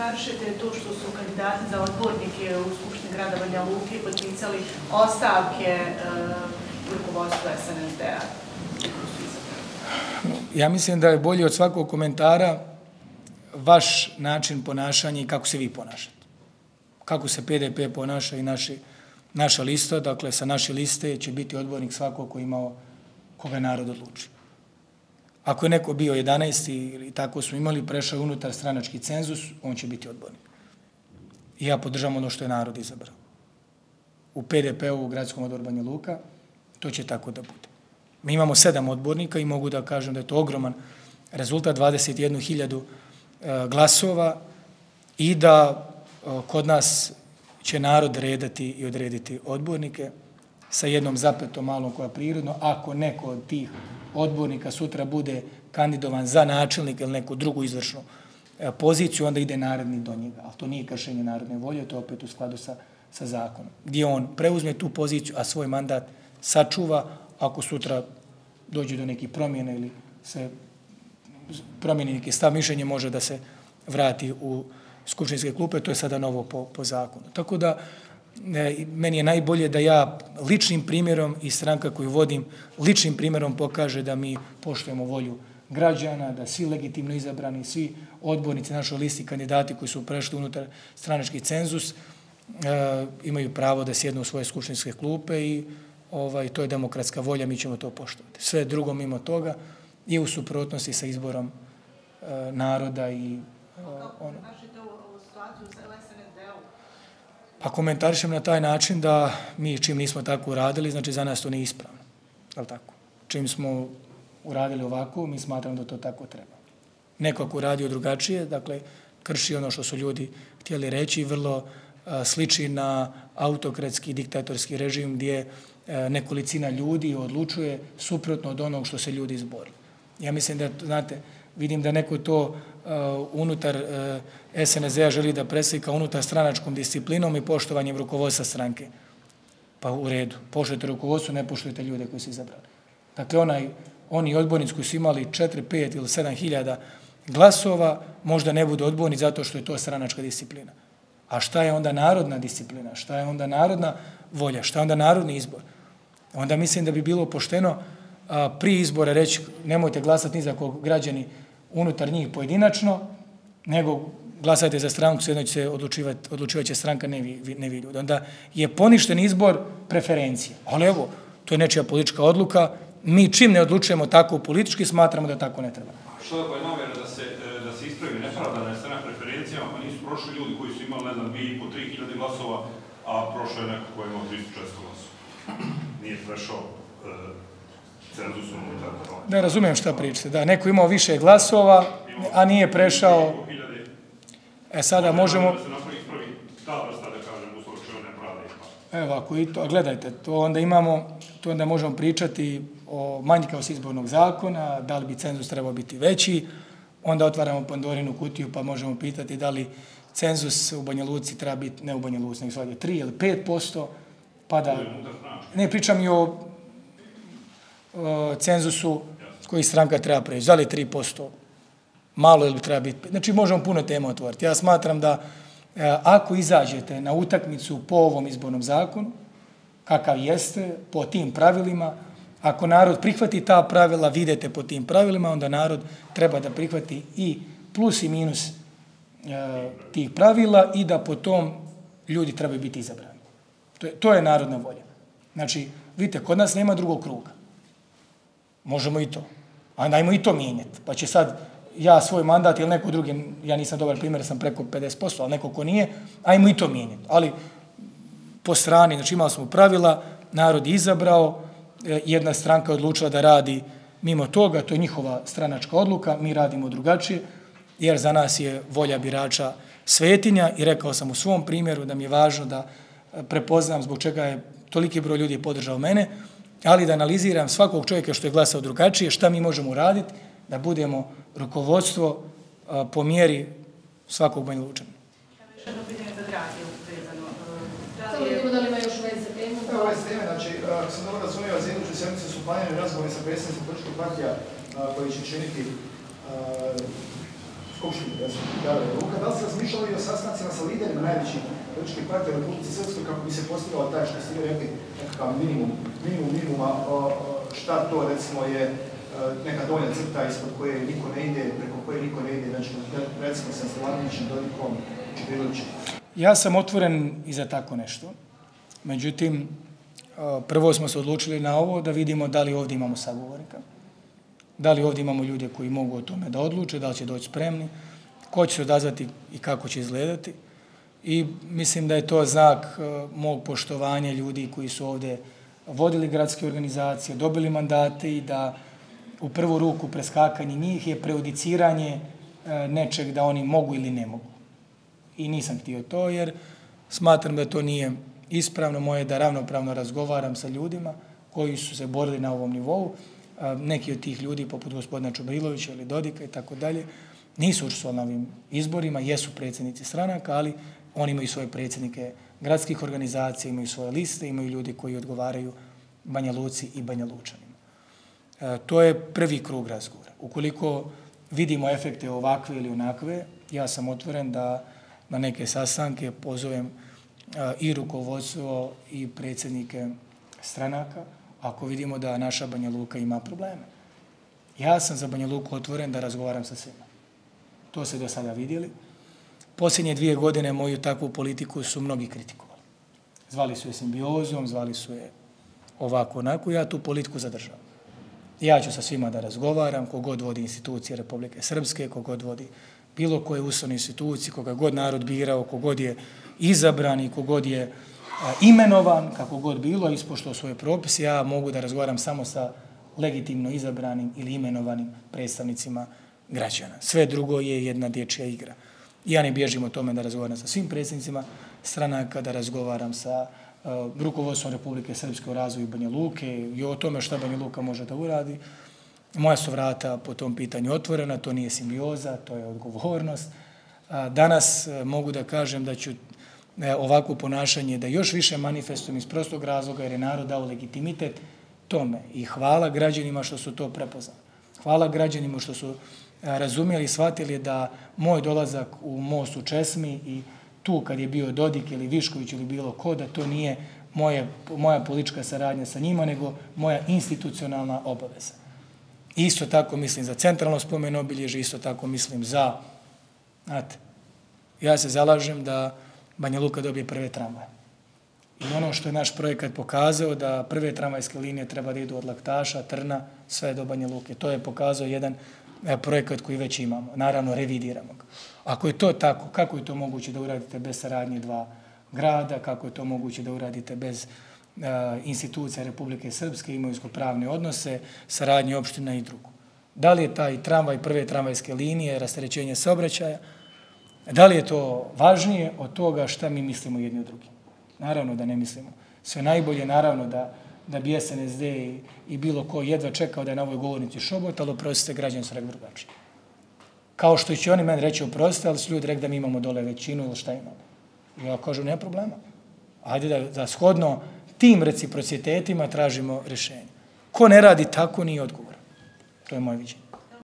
komentarišete to što su kandidati za odbornike u Skupštini grada Banja Luki potpisali ostavke e, rukovodstva SNSD-a? Ja mislim da je bolje od svakog komentara vaš način ponašanja i kako se vi ponašate. Kako se PDP ponaša i naši, naša lista, dakle sa naše liste će biti odbornik svako ko imao koga narod odluči. Ako je neko bio 11. ili tako smo imali, prešao unutar stranački cenzus, on će biti odbornik. I ja podržam ono što je narod izabrao. U PDP-u, u gradskom odborbanju Luka, to će tako da bude. Mi imamo sedam odbornika i mogu da kažem da je to ogroman rezultat, 21.000 e, glasova i da e, kod nas će narod redati i odrediti odbornike sa jednom zapetom malom koja prirodno, ako neko od tih odbornika sutra bude kandidovan za načelnik ili neku drugu izvršnu e, poziciju, onda ide naredni do njega. Ali to nije kršenje narodne volje, to je opet u skladu sa, sa zakonom. Gdje on preuzme tu poziciju, a svoj mandat sačuva, ako sutra dođe do nekih promjene ili se promijeni neki stav mišljenje, može da se vrati u skupštinske klupe, to je sada novo po, po zakonu. Tako da, meni je najbolje da ja ličnim primjerom i stranka koju vodim, ličnim primjerom pokaže da mi poštujemo volju građana, da svi legitimno izabrani, svi odbornici našoj listi kandidati koji su prešli unutar stranački cenzus, e, imaju pravo da sjednu u svoje skupštinske klupe i ovaj, to je demokratska volja, mi ćemo to poštovati. Sve drugo mimo toga je u suprotnosti sa izborom e, naroda i e, ono. Pa komentarišem na taj način da mi čim nismo tako uradili, znači za nas to nije ispravno. Je tako? Čim smo uradili ovako, mi smatramo da to tako treba. Neko ako uradio drugačije, dakle, krši ono što su ljudi htjeli reći, vrlo a, sliči na autokratski diktatorski režim gdje a, nekolicina ljudi odlučuje suprotno od onog što se ljudi izborili. Ja mislim da, znate, vidim da neko to uh, unutar uh, SNSD-a želi da preslika unutar stranačkom disciplinom i poštovanjem rukovodstva stranke. Pa u redu, poštujete rukovodstvo, ne poštujete ljude koji su izabrali. Dakle, onaj, oni odbornici koji su imali 4, 5 ili 7 hiljada glasova, možda ne budu odborni zato što je to stranačka disciplina. A šta je onda narodna disciplina? Šta je onda narodna volja? Šta je onda narodni izbor? onda mislim da bi bilo pošteno a, pri izbora reći nemojte glasati ni za kog građani unutar njih pojedinačno, nego glasajte za stranku, sve će se odlučivati, odlučivat će stranka, ne vi, ne vi ljudi. Onda je poništen izbor preferencije. Ali evo, to je nečija politička odluka. Mi čim ne odlučujemo tako politički, smatramo da tako ne treba. Što pa je namjera da se, e, da se ispravi nepravda na strana preferencijama, pa nisu prošli ljudi koji su imali, ne znam, 2,5-3 hiljade glasova, a prošao je neko koji je imao 300 glasova? nije prešao e, cenzusom Ne razumijem šta pričate. Da, neko imao više glasova, a nije prešao... E sada možemo... Evo, ako i to, gledajte, to onda imamo, to onda možemo pričati o manjkavosti izbornog zakona, da li bi cenzus trebao biti veći, onda otvaramo Pandorinu kutiju pa možemo pitati da li cenzus u Banja Luci treba biti, ne u Banja Luci, nego svadje 3 ili 5 posto, pa da... Ne pričam i o Eh, cenzusu koji stranka treba preći. Zali 3%? Malo ili treba biti? Znači, možemo puno tema otvoriti. Ja smatram da eh, ako izađete na utakmicu po ovom izbornom zakonu, kakav jeste, po tim pravilima, ako narod prihvati ta pravila, videte po tim pravilima, onda narod treba da prihvati i plus i minus e, tih pravila i da po tom ljudi trebaju biti izabrani. To je, to je narodna volja. Znači, vidite, kod nas nema drugog kruga. Možemo i to. A najmo i to mijenjati. Pa će sad ja svoj mandat ili neko drugi, ja nisam dobar primjer, sam preko 50%, ali neko ko nije, ajmo i to mijenjati. Ali po strani, znači imali smo pravila, narod je izabrao, e, jedna stranka odlučila da radi mimo toga, to je njihova stranačka odluka, mi radimo drugačije, jer za nas je volja birača svetinja i rekao sam u svom primjeru da mi je važno da e, prepoznam zbog čega je toliki broj ljudi podržao mene, ali da analiziram svakog čovjeka što je glasao drugačije, šta mi možemo uraditi da budemo rukovodstvo a, po mjeri svakog Banja Lučana. Samo vidimo da li ima još veze sa temom. Evo veze teme, znači, ako sam dobro razumio, za iduću sedmicu su planjeni razgovori sa predsjednicom političkog partija koji će činiti Skupštini grada Luka. Da li se razmišljali o sastancima sa liderima najvećih političkih partija u Republici Srpskoj kako bi se postigao taj što ste vi rekli nekakav minimum, minimum minimuma šta to recimo je e, neka donja crta ispod koje niko ne ide, preko koje niko ne ide, znači recimo sa Slavnićem, Dodikom, Čiprilovićem. Ja sam otvoren i za tako nešto. Međutim, e, prvo smo se odlučili na ovo da vidimo da li ovdje imamo sagovornika, da li ovdje imamo ljude koji mogu o tome da odluče, da li će doći spremni, ko će se odazvati i kako će izgledati. I mislim da je to znak e, mog poštovanja ljudi koji su ovdje vodili gradske organizacije, dobili mandate i da u prvu ruku preskakanje njih je preudiciranje e, nečeg da oni mogu ili ne mogu i nisam htio to jer smatram da to nije ispravno moje da ravnopravno razgovaram sa ljudima koji su se borili na ovom nivou. Neki od tih ljudi, poput gospodina Čubrilovića ili Dodika i tako dalje, nisu učestvovali na ovim izborima, jesu predsjednici stranaka, ali oni imaju svoje predsjednike gradskih organizacija, imaju svoje liste, imaju ljudi koji odgovaraju Banja Luci i Banja Lučanima. E, to je prvi krug razgovora. Ukoliko vidimo efekte ovakve ili onakve, ja sam otvoren da na neke sastanke, pozovem e, i rukovodstvo i predsjednike stranaka, ako vidimo da naša Banja Luka ima probleme. Ja sam za Banja Luku otvoren da razgovaram sa svima. To se do sada vidjeli. Posljednje dvije godine moju takvu politiku su mnogi kritikovali. Zvali su je simbiozom, zvali su je ovako, onako. Ja tu politiku zadržavam. Ja ću sa svima da razgovaram, kogod vodi institucije Republike Srpske, kogod vodi bilo koje ustavne institucije, koga god narod birao, kogod je izabran i kogod je imenovan, kako god bilo, ispoštao svoje propise, ja mogu da razgovaram samo sa legitimno izabranim ili imenovanim predstavnicima građana. Sve drugo je jedna dječja igra. Ja ne bježim o tome da razgovaram sa svim predstavnicima stranaka, da razgovaram sa uh, rukovodstvom Republike Srpske o razvoju Banja Luke i o tome šta Banja Luka može da uradi. Moja su vrata po tom pitanju otvorena, to nije simbioza, to je odgovornost. Danas mogu da kažem da ću E, ovako ponašanje da još više manifestujem iz prostog razloga jer je narod dao legitimitet tome. I hvala građanima što su to prepoznali. Hvala građanima što su e, razumjeli razumijeli i shvatili da moj dolazak u most u Česmi i tu kad je bio Dodik ili Višković ili bilo ko, da to nije moje, moja politička saradnja sa njima, nego moja institucionalna obaveza. Isto tako mislim za centralno spomen obilježe, isto tako mislim za, znate, ja se zalažem da Banja Luka dobije prve tramvaje. I ono što je naš projekat pokazao, da prve tramvajske linije treba da idu od Laktaša, Trna, sve do Banja Luke. To je pokazao jedan e, projekat koji već imamo. Naravno, revidiramo ga. Ako je to tako, kako je to moguće da uradite bez saradnje dva grada, kako je to moguće da uradite bez e, institucija Republike Srpske, imovinsko-pravne odnose, saradnje opština i drugo. Da li je taj tramvaj prve tramvajske linije, rasterećenje saobraćaja, da li je to važnije od toga šta mi mislimo jedni od drugim? Naravno da ne mislimo. Sve najbolje, naravno da, da bi SNSD i, i bilo ko jedva čekao da je na ovoj govornici šobot, ali oprostite, građani su rekli drugačije. Kao što će oni meni reći oprostite, ali su ljudi rekli da mi imamo dole većinu ili šta imamo. Ja kažu, nema problema. Ajde da, da shodno tim reciprocitetima tražimo rješenje. Ko ne radi tako, nije odgovor. To je moje viđenje.